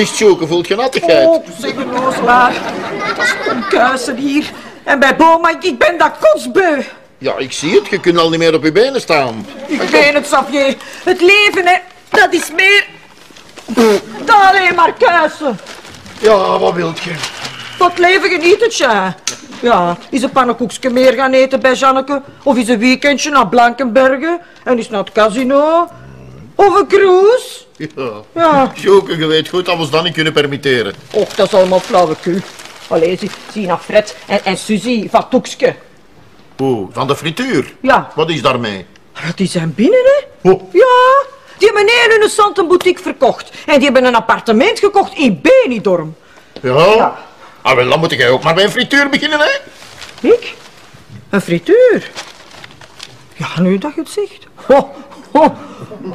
Licht Sjoeke, voelt je nattigheid? Oh, zeg maar. Dat is een kuisen hier. En bij Boma, ik ben dat kotsbeu. Ja, ik zie het. Je kunt al niet meer op je benen staan. Ik weet het, Xavier. Het leven, hè, dat is meer dan alleen maar kuisen. Ja, wat wilt je? Wat leven geniet het, ja. Ja, is een pannenkoekje meer gaan eten bij Janneke? Of is een weekendje naar Blankenbergen? En is naar het casino? Of een cruise? Ja. Ja. Sjoeke, je weet goed dat we ons dat niet kunnen permitteren. Och, dat is allemaal flauwekul. Allee, zie, zie naar Fred en, en Suzy van Toekske. Oeh, van de frituur. Ja, Wat is daarmee? die zijn binnen, hè? Oh. Ja, die hebben een hele interessante boutique verkocht. En die hebben een appartement gekocht in Benidorm. Ja? Ah, wel, dan moet jij ook maar bij een frituur beginnen, hè? Ik? Een frituur? Ja, nu dat je het zegt. Oh, oh.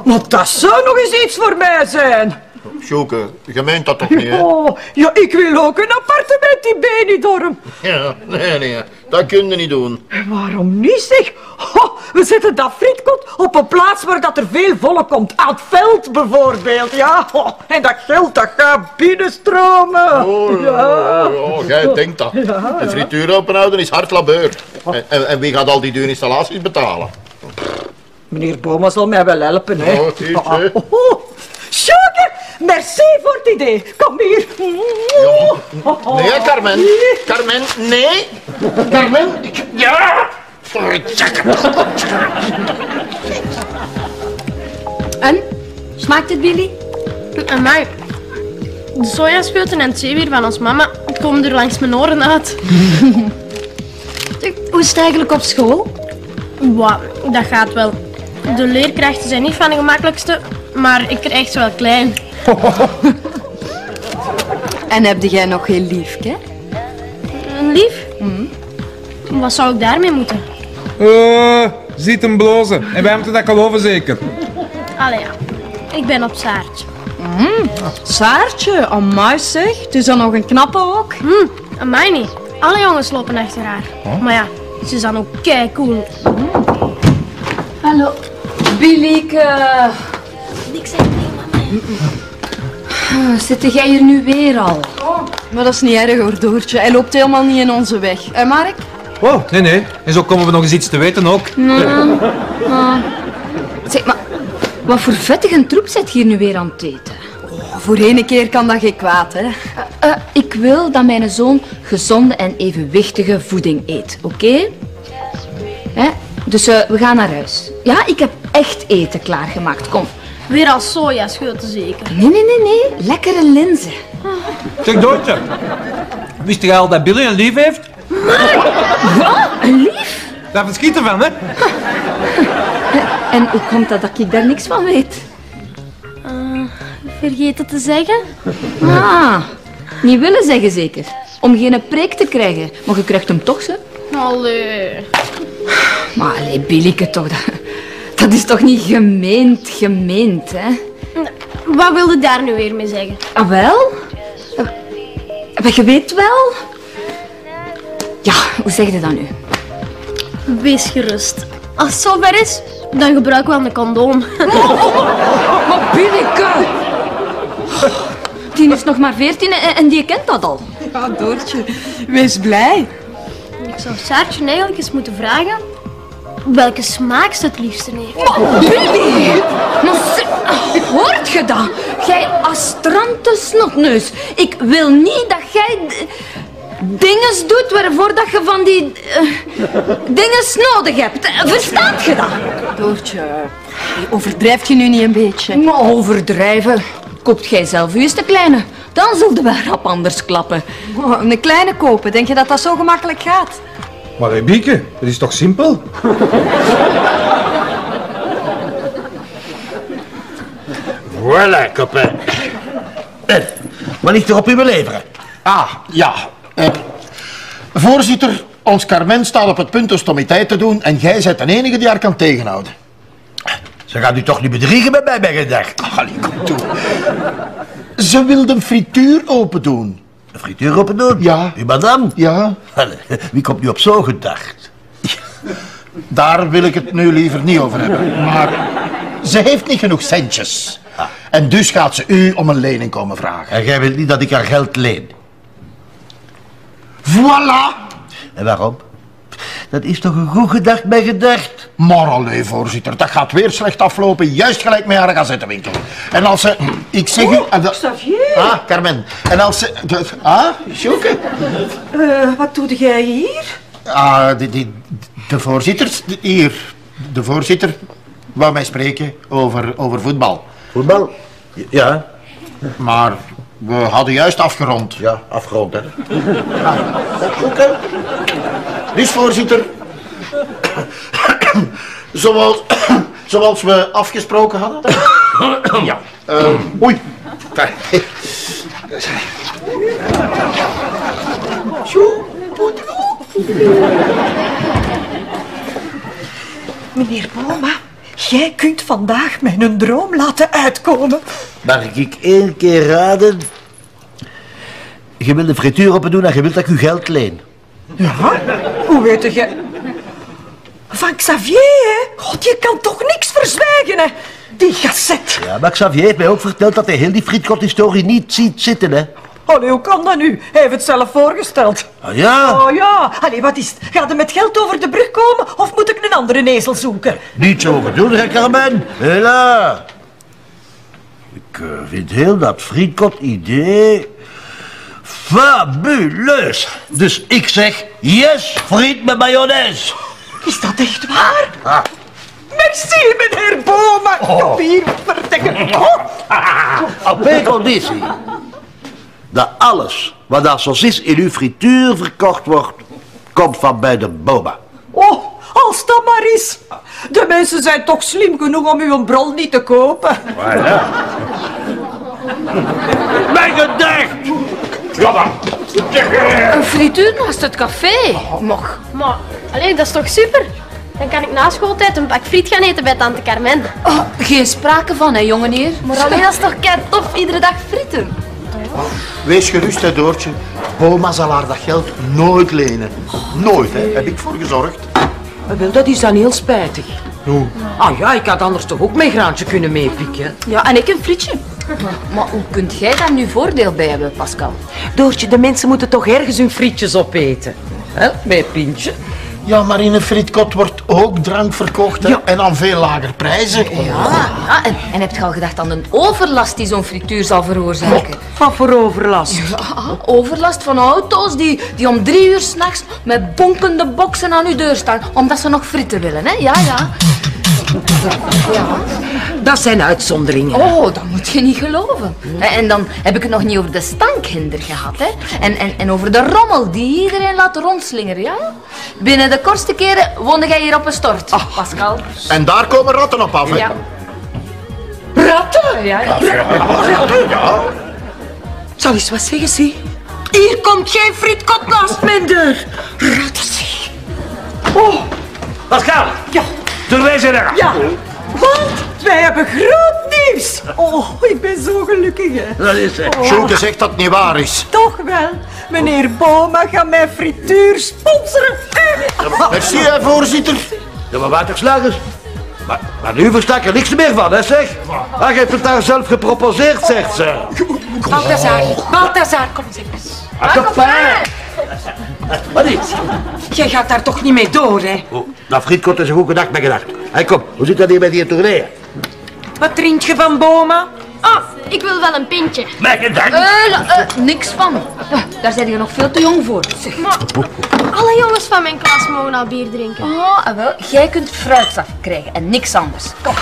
Maar dat zou nog eens iets voor mij zijn. Sjoeke, je meent dat toch niet, hè? Oh, ja, ik wil ook een appartement in Benidorm. Ja, nee, nee, dat kun je niet doen. Waarom niet, zeg? Oh, we zetten dat frietkot op een plaats waar dat er veel volk komt. Aan het veld bijvoorbeeld, ja. Oh, en dat geld, dat gaat binnenstromen. Oh, ja. oh, jij denkt dat. De frituur openhouden is hard labeur. En, en, en wie gaat al die dure installaties betalen? Meneer Boma zal mij wel helpen, hè. Oh. Ah, oh. Sjoeke, merci voor het idee. Kom hier. Nee, Carmen. Carmen, nee. Carmen, ik- ja. En? Smaakt het, Billy? Amai. De sojaspeuten en het zeewier van ons mama komen er langs mijn oren uit. Hoe is het eigenlijk op school? Wauw, dat gaat wel. De leerkrachten zijn niet van de gemakkelijkste, maar ik krijg ze wel klein. En heb jij nog geen liefje? Lief? Wat zou ik daarmee moeten? Eh, ziet hem blozen. En wij moeten dat geloven zeker. Allee ja, ik ben op Saartje. Saartje, amai zeg. Het is dan nog een knappe ook. Hm, amai niet. Alle jongens lopen achter haar. Maar ja, ze is dan ook kei cool. Hallo. Billyke. Ik zeg nee, mama. Ah, Zit jij hier nu weer al? Maar dat is niet erg hoor, Doortje. Hij loopt helemaal niet in onze weg. Hé, Mark? Oh, nee, nee. En zo komen we nog eens iets te weten ook. Zeg, maar wat voor vettige troep zit hier nu weer aan het eten? Oh, voor ene keer kan dat geen kwaad, hè? Eh, ik wil dat mijn zoon gezonde en evenwichtige voeding eet, oké? Hè? Dus eh, we gaan naar huis. Ja, ik heb echt eten klaargemaakt. Kom. Weer al sojascheuten zeker. Nee, nee, nee, nee. Lekkere linzen. Zeg, Doortje. Wist jij al dat Billy een lief heeft? Wat? Een lief? Daar verschiet ervan, hè? En hoe komt dat dat ik daar niks van weet? Vergeet het te zeggen? Ah, niet willen zeggen zeker. Om geen preek te krijgen. Maar je krijgt hem toch, ze? Allee. Maar allee, Billyke toch, dat, dat is toch niet gemeend, gemeend, hè? Wat wilde daar nu weer mee zeggen? Ah, wel? Maar je weet wel... Ja, hoe zeg je dat nu? Wees gerust. Als het zover is, dan gebruiken we wel een condoom. Maar Billyke! Die is nog maar veertien en, en die kent dat al. Ja, Doortje, wees blij. Ik zou Saartje eigenlijk eens moeten vragen welke smaak ze het liefste heeft. Billy! Maar ze- hoort je dat? Jij astrante snotneus. Ik wil niet dat jij dinges doet waarvoor dat je van die eh, dinges nodig hebt. Eh, Verstaat je dat? Doortje, overdrijft je nu niet een beetje? Maar overdrijven. Koopt jij zelf u eens de kleine. Dan zullen we rap anders klappen. Oh, een kleine kopen, denk je dat dat zo gemakkelijk gaat? Maar hé, Bieke, dat is toch simpel? Voilà, copain. En, wat ligt er op uw leveren? Ah, ja. Eh, voorzitter, ons Carmen staat op het punt een stommiteit te doen en jij bent de enige die haar kan tegenhouden. Ze gaat u toch niet bedriegen bij mij, bij gedacht? Allee, kom toe. Ze wilde een frituur open doen. De frituur open doen? Ja. Uw madame? Ja, Allee, Wie komt nu op zo'n gedacht? daar wil ik het nu liever niet over hebben. Maar ze heeft niet genoeg centjes. En dus gaat ze u om een lening komen vragen. En jij wilt niet dat ik haar geld leen. Voilà! En waarom? Dat is toch een goed gedacht bij gedacht? Maar allee, voorzitter, dat gaat weer slecht aflopen. Juist gelijk met haar gazettenwinkel. En als ze... Ik zeg u... en dat- Xavier, Ah, Carmen. En als ze... de- Ah, Sjoeke. eh, wat doe jij hier? Ah, die, die, de voorzitter... de- Hier. De voorzitter wou mij spreken over, over voetbal. Voetbal? Ja, Maar we hadden juist afgerond. ja, afgerond hè. Dus voorzitter... zoals, zoals we afgesproken hadden. ja. eh, oei. Meneer Boma, jij kunt vandaag mijn droom laten uitkomen. Mag ik één keer raden? Je wilt de frituur open doen en je wilt dat ik u geld leen. Ja? Hoe weet jij? Van Xavier, hè? God, je kan toch niks verzwijgen, hè? Die gazet. Ja, maar Xavier heeft mij ook verteld dat hij heel die frietkot-historie niet ziet zitten, hè. Allee, hoe kan dat nu? Hij heeft het zelf voorgesteld. Ah ja? Oh ja, allee, wat is het? Gaat er met geld over de brug komen of moet ik een andere ezel zoeken? Niet zo gedoe, hè, Carmen. Hela. Ik eh, vind heel dat frietkot-idee... fabuleus. Dus ik zeg, yes, friet met mayonaise. Is dat echt waar? Ah. Merci, meneer Boma. Kom hier. Oh. Op één conditie. Dat alles wat als sausis in uw frituur verkocht wordt, komt van bij de boma. oh, als dat maar is. De mensen zijn toch slim genoeg om uw brol niet te kopen. Mijn gedacht! Een frituur naast het café. Mag. Maar, allee, dat is toch super? Dan kan ik na schooltijd een bak friet gaan eten bij tante Carmen. Oh, geen sprake van, hè, jongeneer. Maar alleen dat is toch kei tof, iedere dag frieten. Wees gerust, hè, Doortje. Boma zal haar dat geld nooit lenen. Nooit, hè. Heb ik voor gezorgd. Wel, dat is dan heel spijtig. Ah ja, ik had anders toch ook mijn graantje kunnen meepikken. Ja, en ik een frietje. Maar hoe kunt jij daar nu voordeel bij hebben, Pascal? Doortje, de mensen moeten toch ergens hun frietjes opeten. Hè, bij Pintje. Ja, maar in een frietkot wordt ook drank verkocht, hè. En aan veel lager prijzen. Ja, ja en, en heb je al gedacht aan de overlast die zo'n frituur zal veroorzaken? Wat voor overlast. Ja, overlast van auto's die, die om drie uur s'nachts met bonkende boksen aan uw deur staan, omdat ze nog fritten willen, hè? Ja, ja. Ja. Dat zijn uitzonderingen. Oh, dat moet je niet geloven. En dan heb ik het nog niet over de stankhinder gehad, hè? En, en, en over de rommel die iedereen laat rondslingeren, ja? Binnen de kortste keren woonde jij hier op een stort, Pascal. En daar komen ratten op af, hè. Ja. Ratten? Ja, ja. Zal eens wat zeggen, zie. Hier komt geen frietkot naast mijn deur. Ratten, zie. Oh, Pascal, Ja, doorwezen er. ja. Want wij hebben groot nieuws. Oh, ik ben zo gelukkig, hè. Dat is het. Sjoeke zegt dat het niet waar is. Toch wel. Meneer Boma gaat mijn frituur sponsoren. Merci, hè, voorzitter. Ja, maar waterslagers. Maar, maar nu versta ik er niks meer van, hè, zeg. Hij heeft het daar zelf geproposeerd, zegt ze. Balthazar, Balthazar, kom eens. Wat is? Jij gaat daar toch niet mee door, hè? Oh, dat frietkot is een goed gedacht, mijn gedacht. Hé, kom, hoe zit dat hier met die tournee? Wat drink je van Boma? Ah, ik wil wel een pintje. Mijn. Eh, la- eh, niks van. Eh, daar zijn je nog veel te jong voor. Zeg. Maar alle jongens van mijn klas mogen al bier drinken. Oh, en wel, jij kunt fruitsap krijgen en niks anders. Kom.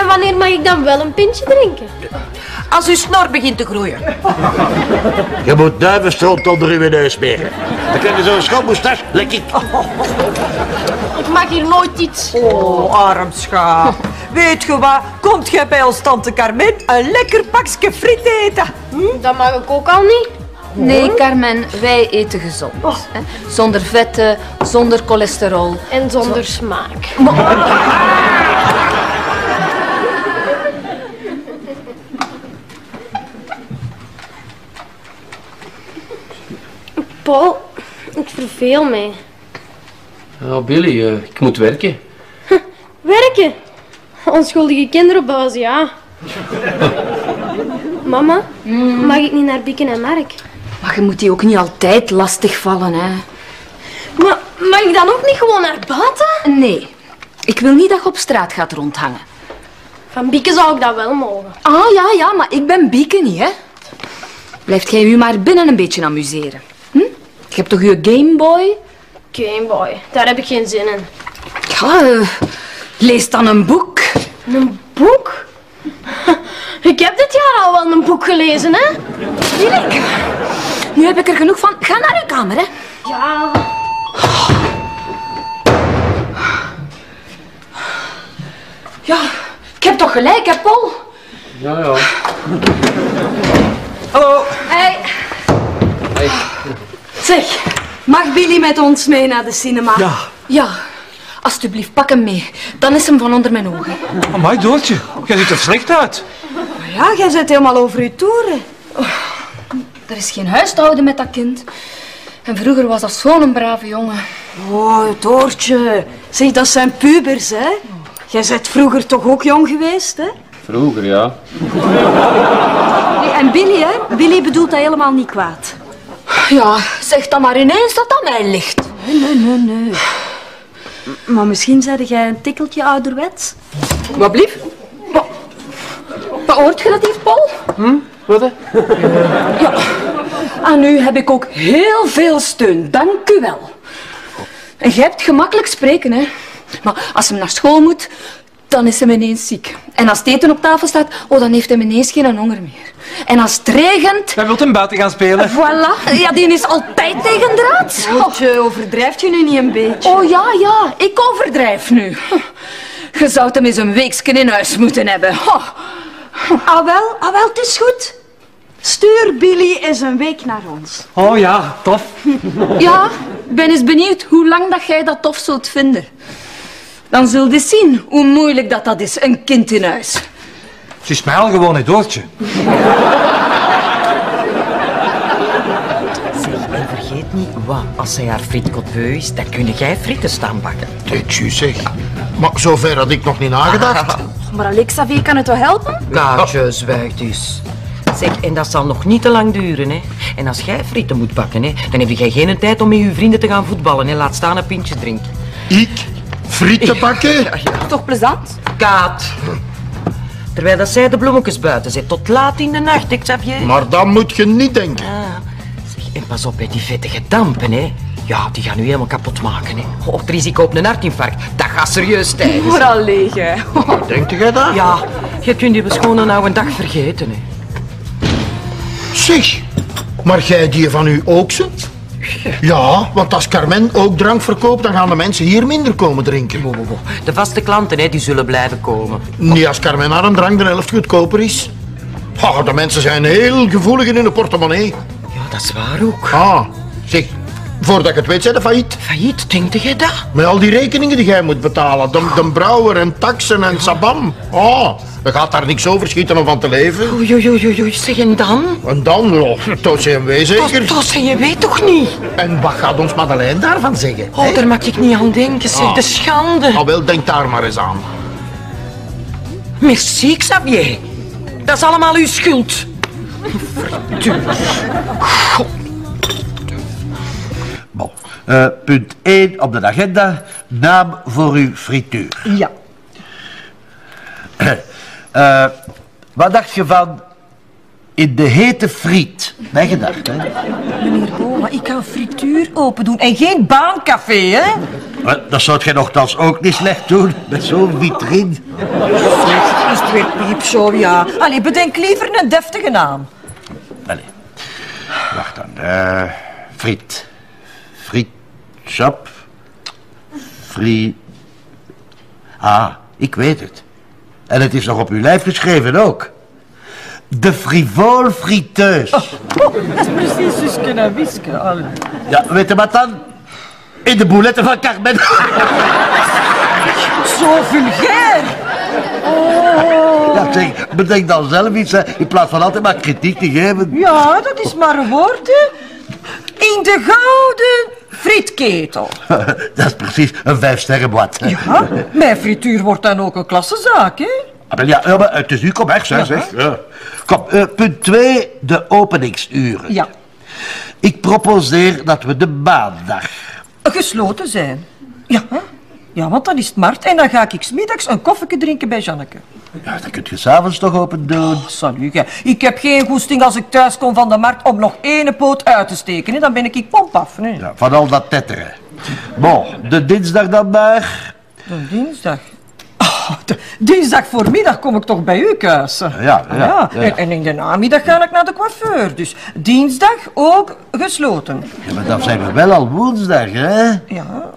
En wanneer mag ik dan wel een pintje drinken? Als uw snor begint te groeien. Je moet duivenstront onder uw neus smeren. Dan krijg je zo'n schatmoestas, lek ik. Ik mag hier nooit iets. Oh, arm schaap. Weet je wat? Komt jij bij ons tante Carmen een lekker pakje friet eten? Hm? Dat mag ik ook al niet. Nee, Carmen, wij eten gezond. Hè? Zonder vetten, zonder cholesterol. En zonder smaak. Paul, ik verveel mij. Ja, Billy, eh, ik moet werken. Werken. Onschuldige kinderen op huis, ja. Mama, mag ik niet naar Bikken en Mark? Maar je moet die ook niet altijd lastigvallen, hè. Maar mag ik dan ook niet gewoon naar buiten? Nee. Ik wil niet dat je op straat gaat rondhangen. Van Bieke zou ik dat wel mogen. Ah, ja, ja, maar ik ben Bieke niet, hè. Blijft jij u maar binnen een beetje amuseren. Hm? Je hebt toch je Gameboy? Gameboy, daar heb ik geen zin in. Ja, eh, lees dan een boek. Een boek? Ik heb dit jaar al wel een boek gelezen, hè? Billy, nu heb ik er genoeg van. Ga naar je kamer, hè. Ja. Ja, ik heb toch gelijk, hè, Paul? Ja, ja. Hallo. Hey. Hey. Zeg, mag Billy met ons mee naar de cinema? Ja. Ja, alstublieft, pak hem mee. Dan is hem van onder mijn ogen. Amai, Doortje. Jij ziet er slecht uit. Maar ja, jij zit helemaal over je toeren. Er is geen huis te houden met dat kind. En vroeger was dat zo'n brave jongen. Oh, Doortje. Zeg, dat zijn pubers, hè? Jij bent vroeger toch ook jong geweest, hè? Vroeger, ja. En Billy, hè? Billy bedoelt dat helemaal niet kwaad. Ja, zeg dan maar ineens dat dat mij ligt. Nee, nee, nee, Maar misschien zei jij een tikkeltje ouderwets? Wat blief? Wat, wat hoort je dat hier, Paul? Wat, hè? Ja, aan u heb ik ook heel veel steun. Dank u wel. En jij hebt gemakkelijk spreken, hè. Maar als hem naar school moet, dan is hij ineens ziek. En als het eten op tafel staat, oh, dan heeft hij ineens geen honger meer. En als het regent... Jij wilt hem buiten gaan spelen. Voilà, ja, die is altijd tegen draad. Doortje, overdrijft je nu niet een beetje? Oh ja, ja, ik overdrijf nu. Je zou hem eens een weekje in huis moeten hebben. Oh. Ah wel, ah wel, het is goed. Stuur Billy eens een week naar ons. Oh ja, tof. Ja, ik ben eens benieuwd hoe lang dat jij dat tof zult vinden. Dan zul je zien hoe moeilijk dat, dat is, een kind in huis. Ze is mij al gewoon, hè, Doortje. En vergeet niet, wat, als zij haar frietkot beu is, dan kun jij frieten staan bakken. Dit juist zeg. Maar zover had ik nog niet nagedacht. Maar Alexavier kan het toch helpen? Kaatje, zwijg dus. Zeg, en dat zal nog niet te lang duren, hè. En als jij frieten moet bakken, hè, dan heb jij geen tijd om met je vrienden te gaan voetballen, hè. Laat staan een pintje drinken. Ik? Frieten bakken? Toch plezant? Kaat. Terwijl dat zij de bloemetjes buiten zet, tot laat in de nacht, ik Xavier. Maar dan moet je niet denken. Ah, zeg, en pas op met die vettige dampen, hè. Ja, die gaan u helemaal kapot maken, hè. Oh, het risico op een hartinfarct, dat gaat serieus stijgen. zeg. Vooral leeg, hè. Denkt jij dat? Ja, je kunt die schone nou een dag vergeten, hè. Zeg, maar jij die van u ook? Ja, want als Carmen ook drank verkoopt, dan gaan de mensen hier minder komen drinken. De vaste klanten, hè, die zullen blijven komen. Niet als Carmen haar drank de helft goedkoper is. Oh, de mensen zijn heel gevoelig in hun portemonnee. Ja, dat is waar ook. Ah, zeg, voordat ik het weet, zijn de failliet. Failliet, denkt jij dat? Met al die rekeningen die jij moet betalen. De, de brouwer en taxen en sabam. Oh, er gaat daar niks over schieten om van te leven. Oei, oei, oei, oei, zeg en dan? En dan, oh, tot CMW zeker. Je weet toch niet? En wat gaat ons Madeleine daarvan zeggen? Oh, daar mag ik niet aan denken, zeg. Ah. De schande. Ah, wel, denk daar maar eens aan. Merci, Xavier. Dat is allemaal uw schuld. Verdomme. God. Eh, punt 1 op de agenda. Naam voor uw frituur. Ja. Eh, wat dacht je van in de hete friet? Mijn gedacht, hè? Meneer Boma, ik een frituur open doen en geen baancafé, hè? Eh, Dat zou jij nogthans ook niet slecht doen, met zo'n vitrine. Is het weer piepshow, ja. Allee, bedenk liever een deftige naam. Allee. Wacht dan. friet. Friet. Shop. Free. Ah, ik weet het. En het is nog op uw lijf geschreven ook. De frivole friteus. dat is precies Suske en Wiske. Allee. Ja, weet je wat dan? In de bouletten van Carmen. Zo vulgair. Ja, zeg, bedenk dan zelf iets, hè, in plaats van altijd maar kritiek te geven. Ja, dat is maar een woord, hè. In de gouden frietketel. Dat is precies een vijfsterrenblad. Ja, mijn frituur wordt dan ook een klassezaak, hè? Ah, ja, ja, maar het is uw kom weg, zeg. zeg. Ja. Kom, eh, punt 2, de openingsuren. Ja. Ik proposeer dat we de maandag... Gesloten zijn. Ja? Ja, want dan is het markt en dan ga ik smiddags een koffieke drinken bij Janneke. Ja, dan kunt je s'avonds toch open doen. Oh, salut. Ik heb geen goesting als ik thuis kom van de markt om nog ene poot uit te steken. Hè. Dan ben ik pomp af. Hè. Ja, van al dat tetteren. Bon, de dinsdag dan maar. De dinsdag. Oh, de dinsdag voormiddag kom ik toch bij u kuisen. Ja, ja, Ah, ja, ja. En, en in de namiddag ga ik naar de coiffeur. Dus dinsdag ook gesloten. Ja, maar dan zijn we wel al woensdag, hè? Ja.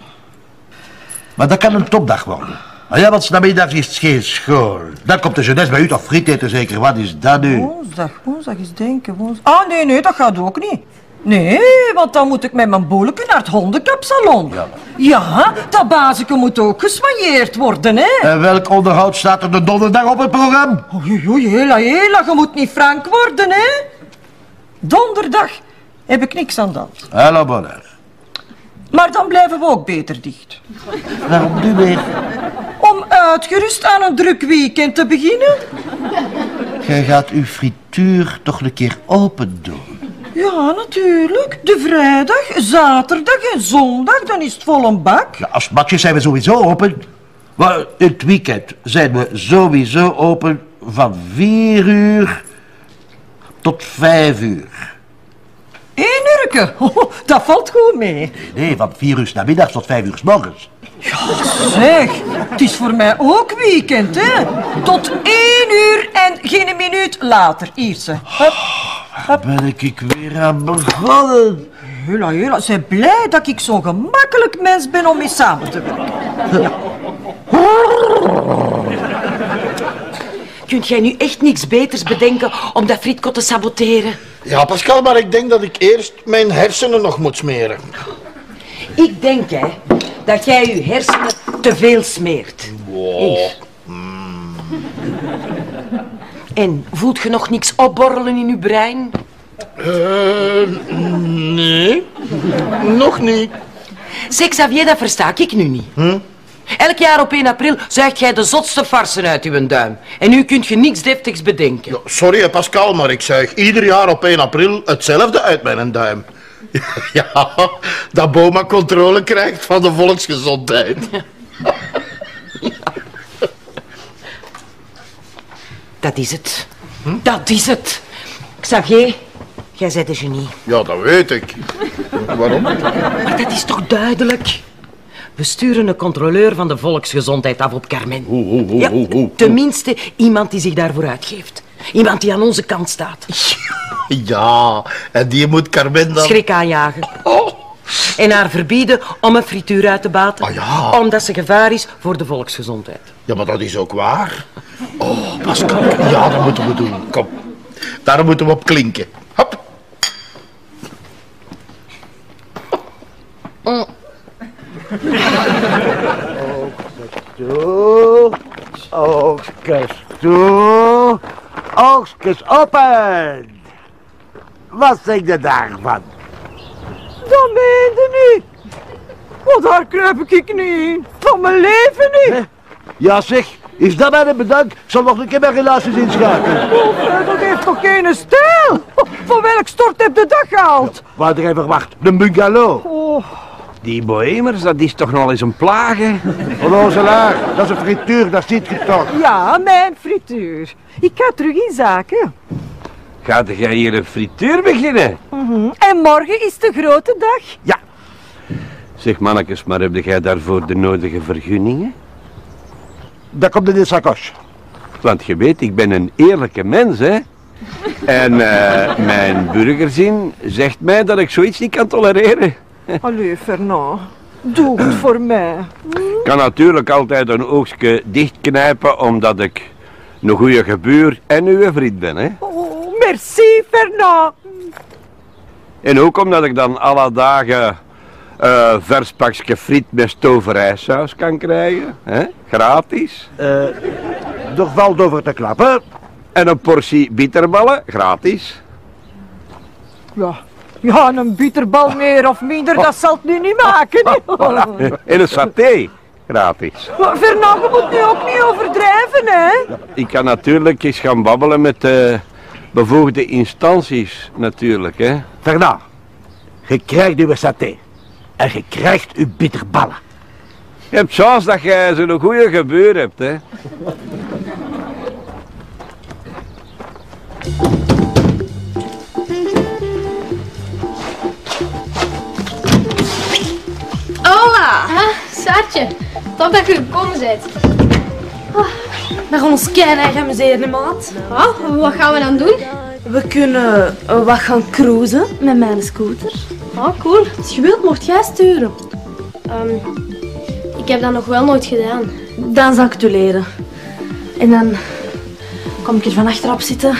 Maar dat kan een topdag worden. Ja, want 's namiddags is het geen school. Dan komt de jeunesse bij u toch friet eten zeker. Wat is dat nu? Woensdag, woensdag is denken. Woensdag. Ah, nee, nee, dat gaat ook niet. Nee, want dan moet ik met mijn boeleke naar het hondenkapsalon. Ja. Ja, dat bazeke moet ook geswanjeerd worden, hè? En welk onderhoud staat er de donderdag op het programma? Oei, oei, hela, hela, je moet niet frank worden, hè? Donderdag heb ik niks aan dat. Hallo, bonheur. Maar dan blijven we ook beter dicht. Waarom nu weer? Om uitgerust aan een druk weekend te beginnen? Jij gaat uw frituur toch een keer open doen. Ja, natuurlijk. De vrijdag, zaterdag en zondag, dan is het vol een bak. Ja, als matjes zijn we sowieso open. Maar het weekend zijn we sowieso open van 4 uur tot 5 uur. Eén urke, oh, dat valt goed mee. Nee, van 4 uur 's namiddags tot 5 uur 's morgens. Zeg, het is voor mij ook weekend, hè? Tot één uur en geen minuut later. Ierse. Hup. Ben ik ik weer aan begonnen. Hela, hela, zij blij dat ik zo'n gemakkelijk mens ben om mee samen te werken. Kunt jij nu echt niks beters bedenken om dat frietkot te saboteren? Ja, Pascal, maar ik denk dat ik eerst mijn hersenen nog moet smeren. Ik denk, hè, dat jij je hersenen te veel smeert. Hier. En voelt je nog niks opborrelen in je brein? Eh, nee. Nog niet. Zeg Xavier, dat versta ik nu niet. Elk jaar op 1 april zuigt jij de zotste farsen uit uw duim. En nu kunt je niks deftigs bedenken. Ja, sorry, Pascal, maar ik zuig ieder jaar op 1 april hetzelfde uit mijn duim. Ja, dat Boma controle krijgt van de volksgezondheid. Dat is het. Dat is het. Xavier, jij bent een genie. Ja, dat weet ik. Waarom? Maar dat is toch duidelijk? We sturen een controleur van de volksgezondheid af op Carmen. Ja, tenminste, iemand die zich daarvoor uitgeeft. Iemand die aan onze kant staat. Ja, en die moet Carmen dan... Schrik aanjagen. En haar verbieden om een frituur uit te baten. Ah, ja. Omdat ze gevaar is voor de volksgezondheid. Ja, maar dat is ook waar. Oh, Pascal. Ja, dat moeten we doen. Kom. Daar moeten we op klinken. Hop. Toe, oogstjes toe, oogstjes open. Wat zeg je daarvan? Dat meen je niet. Want daar kruip ik niet in. Van mijn leven niet. Ja zeg, is dat mijn bedankt? Ik zal nog een keer mijn relaties inschakelen. Oh, dat heeft toch geen stijl? Van welk stort heb je dat gehaald? Wat er even wacht, de bungalow. Oh, Die bohemers, dat is toch nog eens een plaag, hè? Dat is een frituur, dat ziet je toch. ja, mijn frituur. Ik ga terug in zaken. Gaat jij hier een frituur beginnen? En morgen is de grote dag. Zeg mannetjes, maar heb jij daarvoor de nodige vergunningen? Dat komt in de sakos. Want je weet, ik ben een eerlijke mens, hè? En eh, mijn burgerzin zegt mij dat ik zoiets niet kan tolereren. Allee, Fernand. Doe het voor mij. Ik kan natuurlijk altijd een oogstje dichtknijpen, omdat ik een goede gebuur en uw vriend ben, hè? Oh, merci, Fernand. En ook omdat ik dan alle dagen eh vers pakje friet met stoverijsaus kan krijgen, hè? Gratis. Eh, er valt over te klappen. En een portie bitterballen, gratis. Ja, Ja, een bitterbal meer of minder, dat zal het nu niet maken. En een saté, gratis. Maar Fernand, je moet nu ook niet overdrijven, hè? Ik kan natuurlijk eens gaan babbelen met de bevoegde instanties, natuurlijk, hè. Fernand, je krijgt uw saté. En je krijgt uw bitterballen. Je hebt chance dat jij zo'n goede gebeur hebt, hè. Ah, Saartje, top dat je gekomen bent. Ah, We gaan ons keihard amuseren, maat. Ah, wat gaan we dan doen? We kunnen eh, wat gaan cruisen met mijn scooter. Ah, cool. Als je wilt, mocht jij sturen. Ehm, ik heb dat nog wel nooit gedaan. Dan zal ik het u leren. En dan kom ik er van achterop zitten.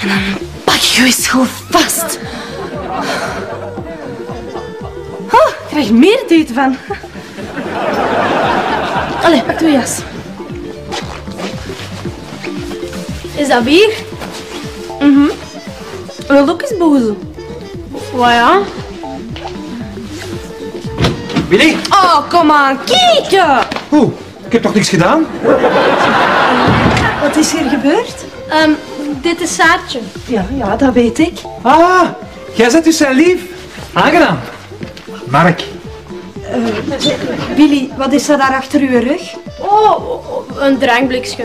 En dan pak ik je eens gewoon vast. Oh, ik krijg meer eten van. Allee, pak je jas. Is dat bier? Wil je ook eens boezen? Wat ja? Willy? Oh, kom aan, kijk! Hoe? Ik heb toch niks gedaan? Wat is hier gebeurd? Ehm, dit is Saartje. Ja, ja, dat weet ik. Ah, jij zet dus zijn lief. Aangenaam. Mark. Billy, wat is er daar achter uw rug? Oh, oh, oh, een drankblikje.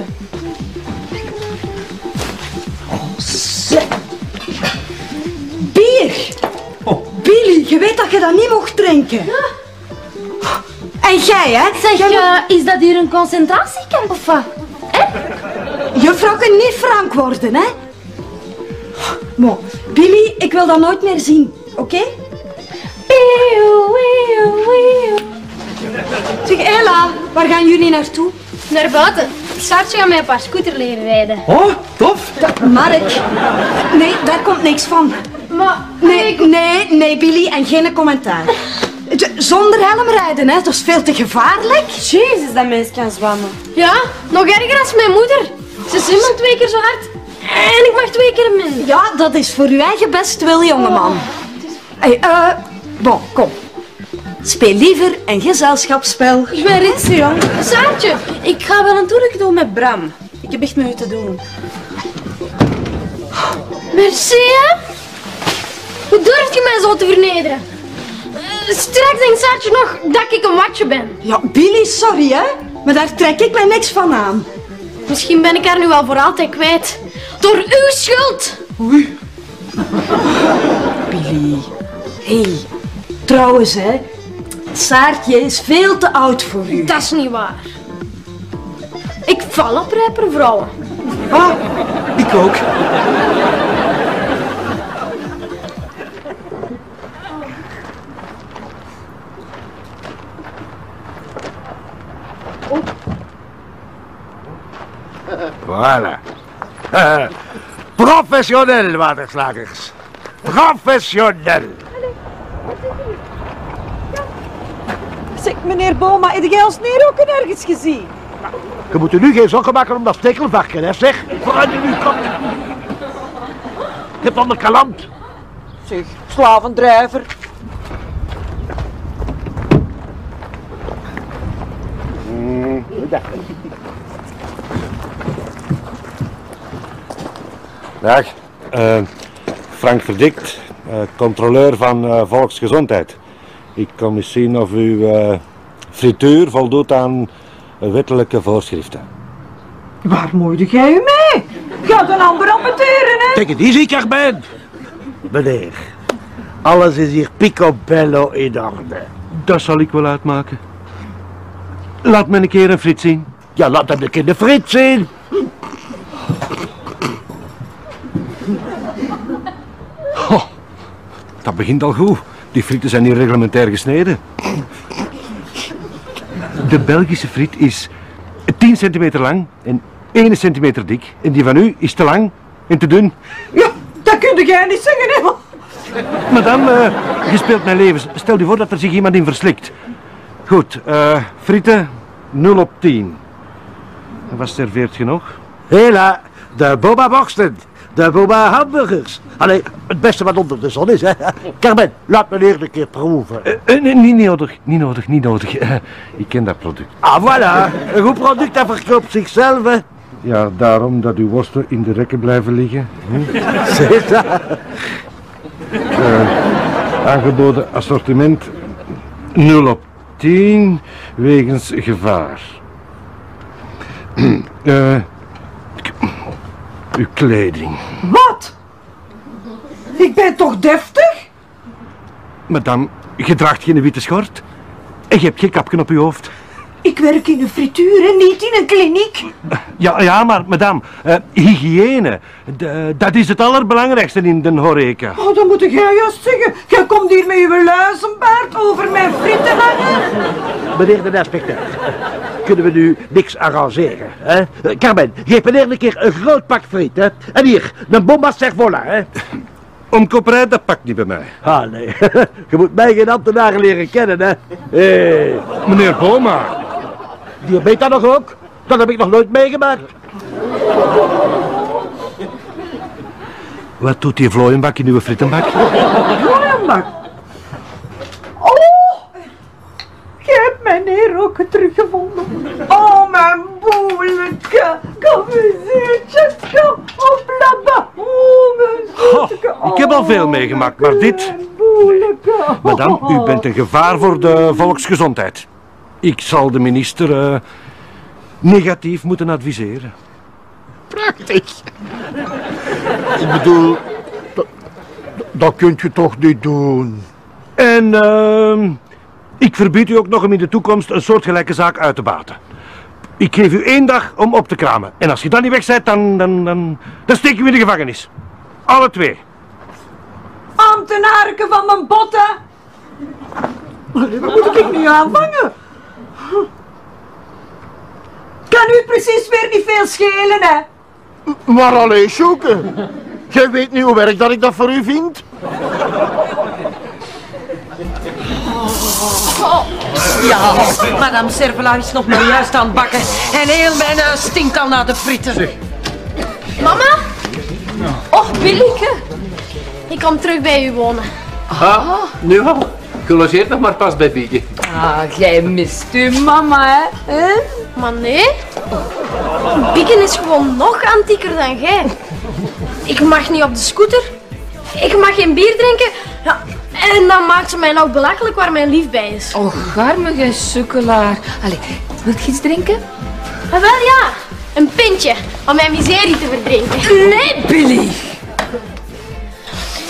Bier! Billy, je weet dat je dat niet mocht drinken. En jij, hè? Zeg, eh, is dat hier een concentratiekamp of wat? Juffrouw kan niet frank worden, hè? Bon, Billy, ik wil dat nooit meer zien, oké? Zeg, Ella, waar gaan jullie naartoe? Naar buiten. Saartje gaat mij op haar scooter leren rijden. Oh, tof. Mark. Nee, daar komt niks van. Maar, Nee, nee, nee, Billy, en geen commentaar. Zonder helm rijden, hè? Dat is veel te gevaarlijk. Jezus, dat mens kan zwemmen. ja, nog erger als mijn moeder. Ze zwemmen twee keer zo hard. En ik mag twee keer minder. Ja, dat is voor uw eigen best wil, jongeman. Hey, eh, bon, kom. Speel liever een gezelschapsspel. Ik ben ritsen, jong. Saartje, Ik ga wel een toertje doen met Bram. Ik heb echt met u te doen. merci hè. Hoe durf je mij zo te vernederen? Eh, Straks denkt Saartje nog dat ik een watje ben. Ja, Billy, sorry hè, maar daar trek ik mij niks van aan. Misschien ben ik haar nu al voor altijd kwijt. Door uw schuld. Billy. Hé, hey, trouwens hè, Saartje is veel te oud voor u. Dat is niet waar. Ik val op rijper vrouwen. Ah, ik ook. Voilà. Professioneel, waterslagers. Professioneel. Meneer Boma, heb jij ons neerroken ergens gezien? Je moet er nu geen zorgen maken om dat stekelvarken, hè, zeg. Vooruit nu, kom. Je hebt onder kalant. Zeg, slavendrijver. Dag, eh, Frank Verdikt, eh, controleur van eh, volksgezondheid. Ik kom eens zien of uw eh, frituur voldoet aan wettelijke voorschriften. Waar moeide jij u mee? Ga een ander amputeren, hè? Take it easy, Carmen. Meneer, alles is hier picobello in orde. Dat zal ik wel uitmaken. Laat me een keer een frit zien. Ja, laat hem een keer de frit zien. Dat begint al goed. Die frieten zijn hier reglementair gesneden. De Belgische friet is 10 centimeter lang en 1 centimeter dik. En die van u is te lang en te dun. Ja, dat kun jij niet zeggen, hè? Madame, eh, je speelt mijn levens. Stel je voor dat er zich iemand in verslikt. Goed, eh frieten 0 op 10. En wat serveert je nog? Hela, de boba borsten. De Boma hamburgers. Allee, het beste wat onder de zon is, hè. Carmen, laat meneer een keer proeven. Eh, nee, niet nodig, niet nodig, niet nodig. Eh, ik ken dat product. Ah, voilà. Een goed product, dat verkoopt zichzelf, hè. Ja, daarom dat uw worsten in de rekken blijven liggen. Hm? Zeg dat. Eh, aangeboden assortiment 0 op 10 wegens gevaar. Eh, uw kleding. Wat? Ik ben toch deftig? Madame, je draagt geen witte schort. En je hebt geen kapje op je hoofd. Ik werk in een frituur en niet in een kliniek. Ja, ja maar madame, eh, hygiëne, d- dat is het allerbelangrijkste in de horeca. Oh, dan moet jij juist zeggen. Jij komt hier met je luizenbaard over mijn frieten hangen. Meneer de inspecteur, kunnen we nu niks arrangeren, hè? Eh, Carmen, geef meneer een keer een groot pak friet, hè? En hier, een bomba servola, hè? Omkoperij, dat pakt niet bij mij. Ah, nee. Je moet mij geen ambtenaren leren kennen, hè? Hé. Meneer Boma. Die weet dat nog ook? Dat heb ik nog nooit meegemaakt. Wat doet die vlooienbak in uw frittenbak? Bloeienbak. Oh, je hebt mijn neer ook teruggevonden. Oh, mijn boeleke. Kom eens hier, kom op, blabba. Oh, mijn zoeteke. Ik heb al veel meegemaakt, maar dit... Madame, u bent een gevaar voor de volksgezondheid. Ik zal de minister eh, negatief moeten adviseren. Prachtig. Ik bedoel, dat, dat kunt je toch niet doen? En ehm, ik verbied u ook nog om in de toekomst een soortgelijke zaak uit te baten. Ik geef u één dag om op te kramen. En als je dan niet weg bent, dan, dan, dan, dan steek je u in de gevangenis. Alle twee. Ambtenaren van mijn botten. Wat moet ik nu aanvangen? Kan u precies weer niet veel schelen, hè? Maar alleen zoeken. Jij weet niet hoe werk dat ik dat voor u vind? Ja, madame Servela is nog maar juist aan het bakken. En heel mijn huis stinkt al naar de frieten. Mama? Och, Billeke. Ik kom terug bij u wonen. Ah, nu al. Je logeert nog maar pas bij Bieke. Ah, jij mist uw mama, hè? hè? Maar nee. Bieken is gewoon nog antieker dan jij. Ik mag niet op de scooter. Ik mag geen bier drinken. Ja, en dan maakt ze mij nog belachelijk waar mijn lief bij is. Och, arme sukkelaar. Allee, wilt je iets drinken? Ah, wel ja, een pintje om mijn miserie te verdrinken. Nee, Billy.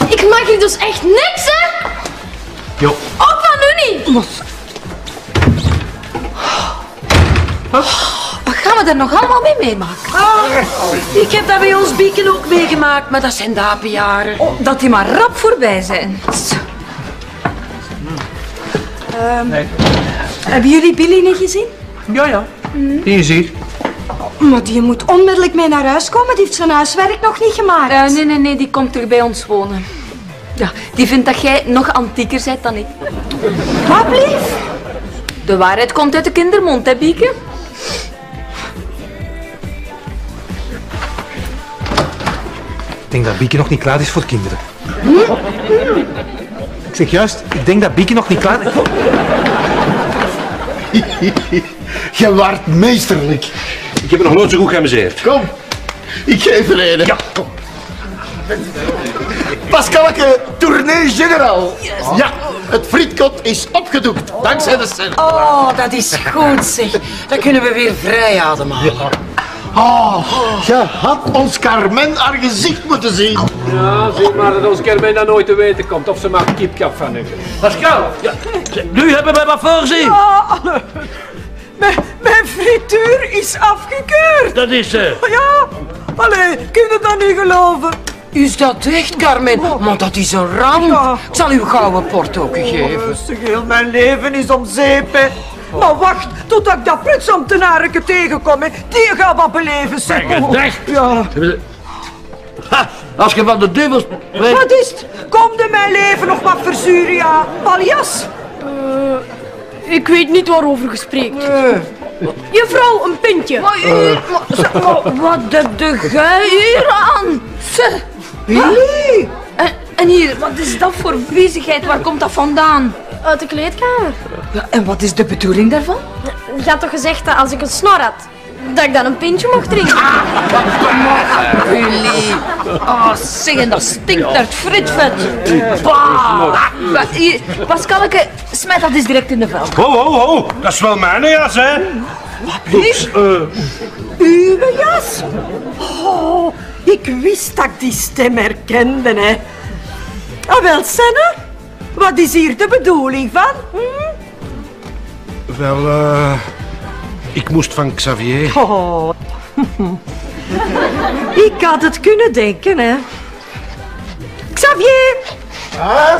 Ik mag hier dus echt niks, hè? Jo. Ook van u niet. Wat gaan we er nog allemaal mee meemaken? Ik heb dat bij ons bieken ook meegemaakt, maar dat zijn dapenjaren. Oh, dat die maar rap voorbij zijn. Zo. Ehm, Hebben jullie Billy niet gezien? Ja, ja. Die is hier. Maar die moet onmiddellijk mee naar huis komen. Die heeft zijn huiswerk nog niet gemaakt. Eh, nee, nee, nee, die komt terug bij ons wonen. Ja, die vindt dat jij nog antieker bent dan ik. Wat blief? De waarheid komt uit de kindermond, hè, Bieke? Ik denk dat Bieke nog niet klaar is voor kinderen. Ik zeg juist, ik denk dat Bieke nog niet klaar is. Je waart meesterlijk. Ik heb me nog nooit zo goed geamuseerd. Kom, ik geef er een. Ja, kom. Pascalke, tournee generaal. Ja, het frietkot is opgedoekt, dankzij de cent. Oh, dat is goed zeg. Dan kunnen we weer vrij ademhalen. Oh, je had ons Carmen haar gezicht moeten zien. Ja, zie maar dat ons Kermijn dat nooit te weten komt of ze maar kipkap van hebben. Pascal, ja, nu hebben we wat voorzien. Ah, mijn, mijn frituur is afgekeurd. Dat is ze. Ja, allee, kun je dat niet geloven? Is dat echt, Carmen? Maar dat is een ramp. Ja. Ik zal u gauw een porto geven. Rustig, heel mijn leven is om zeep, hè. Maar wacht, totdat ik dat prutsambtenareke tegenkom, hè. Die gaat wat beleven, zeg. gedacht. Ja. Ha, als je van de duivel spreekt. Wat is het? Komt in mijn leven nog wat verzuren, ja? Paljas? Ik weet niet waarover je spreekt. Eh, Juffrouw, een eh, maar wat heb de jij hier aan? Zeg, Billy! En, en hier, wat is dat voor viezigheid? Waar komt dat vandaan? Uit de kleedkamer. Ja, en wat is de bedoeling daarvan? Je had toch gezegd dat als ik een snor had, dat ik dan een pintje mocht drinken? Billy. Oh, zeg, en dat stinkt naar het fritvet. Bah. Hier, Pascalke, smijt dat eens direct in de vuil. Ho, ho, ho. Dat is wel mijn jas, hè. Oeps, Uw jas? Oh, ik wist dat ik die stem herkende, hè. Ah, wel, Senne, wat is hier de bedoeling van? Hm? Wel, eh... ik moest van Xavier. Oh. ik had het kunnen denken, hè. Xavier! Ah,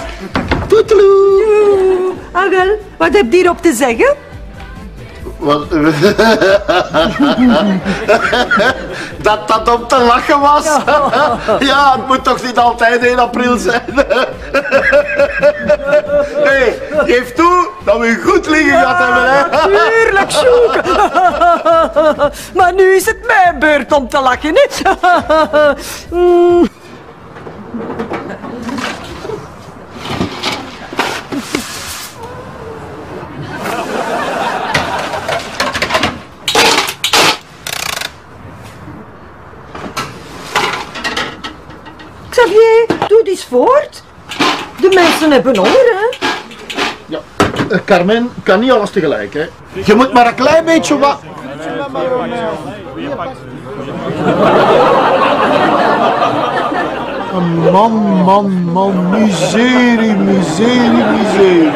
toeteloe. Ah, wel, wat heb je hierop te zeggen? Wat? dat dat om te lachen was. ja, het moet toch niet altijd 1 april zijn. hey, geef toe dat we goed liggen gehad hebben. Hè? Tuurlijk, Sjoek. maar nu is het mijn beurt om te lachen, hè. Xavier, doe eens voort. De mensen hebben honger, hè. Ja, eh, Carmen kan niet alles tegelijk. Hè. Je moet maar een klein beetje wat. Man, man, man, miserie, miserie, miserie.